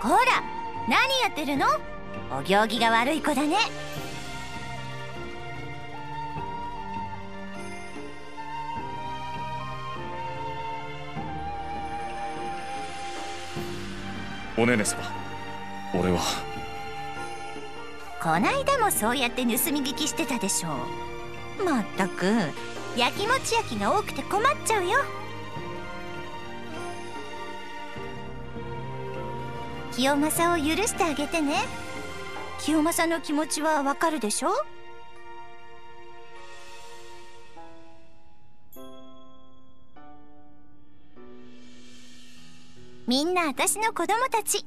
ほら何やってるの？お行儀が悪い子だね。おねね様俺は。こないだもそうやって盗み聞きしてたでしょう。まったくやきもち焼きが多くて困っちゃうよ。清正を許してあげてね。清正の気持ちはわかるでしょみんな私の子供たち。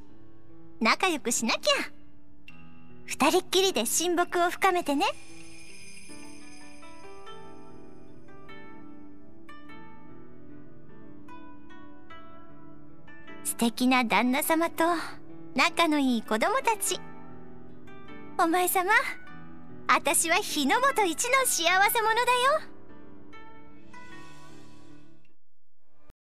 仲良くしなきゃ。二人っきりで親睦を深めてね。素敵な旦那様と仲のいい子供たち。お前様私は日の本一の幸せ者だよ。